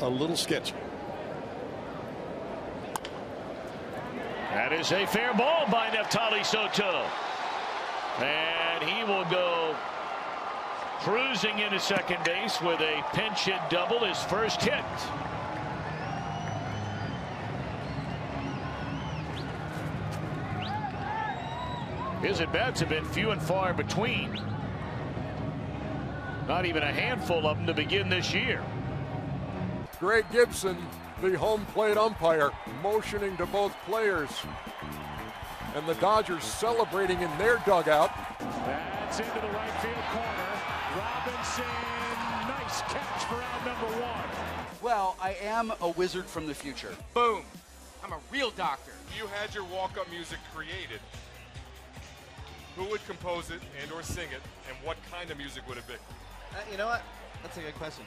a little sketchy. That is a fair ball by Neftali Soto. And he will go cruising into second base with a pinch hit double, his first hit. His at bats have been few and far between. Not even a handful of them to begin this year. Greg Gibson, the home plate umpire, motioning to both players. And the Dodgers celebrating in their dugout. That's into the right field corner. Robinson, nice catch for out number one. Well, I am a wizard from the future. Boom. I'm a real doctor. You had your walk-up music created. Who would compose it and or sing it, and what kind of music would it be? Uh, you know what? That's a good question.